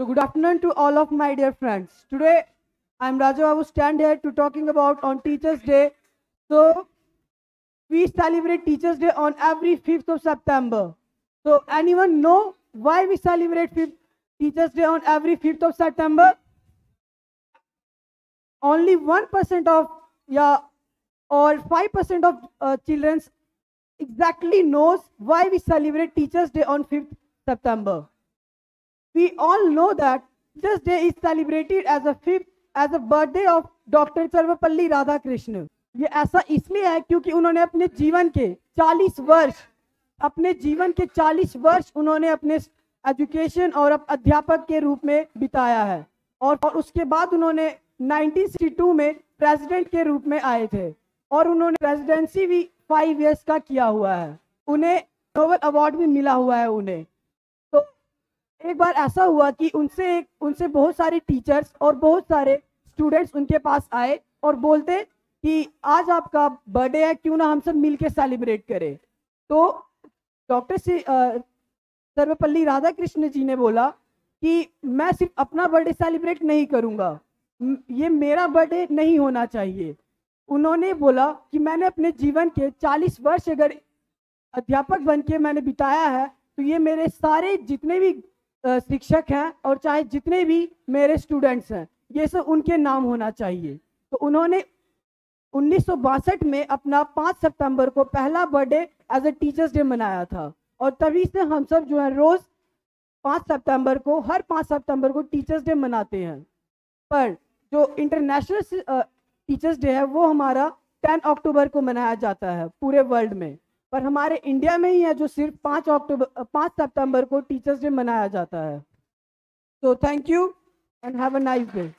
So good afternoon to all of my dear friends. Today I'm Raja will stand here to talking about on Teachers Day. So we celebrate Teachers Day on every 5th of September. So anyone know why we celebrate 5th Teachers Day on every 5th of September? Only 1% of yeah or 5% of uh, children exactly knows why we celebrate Teachers Day on 5th September. We all know that this day is celebrated as a fifth as a birthday of doctor Sarvepalli Radhakrishna ये ऐसा इसलिए है क्योंकि उन्होंने अपने जीवन के 40 वर्ष अपने जीवन के 40 वर्ष उन्होंने अपने एजुकेशन और अध्यापक के रूप में बिताया है। और, और उसके बाद उन्होंने 1962 में प्रेसिडेंट के रूप में आए थे। और उन्होंने प्रेसिडेंसी भी फाइव इयर्स का किया हुआ है। उन्हें नोबल अवार्ड भी मिला हुआ है उन्हें। एक बार ऐसा हुआ कि उनसे एक उनसे बहुत सारे टीचर्स और बहुत सारे स्टूडेंट्स उनके पास आए और बोलते कि आज आपका बर्थडे है, क्यों ना हम सब मिलके सेलिब्रेट करें। तो डॉक्टर से सर्वपल्ली राधा कृष्ण जी ने बोला कि मैं सिर्फ़ अपना बर्थडे सेलिब्रेट नहीं करूँगा। ये मेरा बर्थडे नहीं होना चाहिए। उन्होंने बोला कि मैंने अपने जीवन के 40 वर्ष अगर अध्यापक बन के मैंने बिताया है तो ये मेरे सारे जितने भी शिक्षक हैं और चाहे जितने भी मेरे स्टूडेंट्स हैं, ये सब उनके नाम होना चाहिए। तो उन्होंने उन्नीस सौ बासठ में अपना 5 सितंबर को पहला birthday as a teachers day मनाया था। और तभी से हम सब जो है रोज 5 सितंबर को, हर 5 सितंबर को टीचर्स डे मनाते हैं। पर जो इंटरनेशनल टीचर्स डे है, वो हमारा 10 अक्टूबर को मनाया जाता है पूरे वर्ल्ड में। पर हमारे इंडिया में ही है जो सिर्फ़ पाँच अक्टूबर पाँच सितंबर को टीचर्स डे मनाया जाता है। तो thank you and have a nice day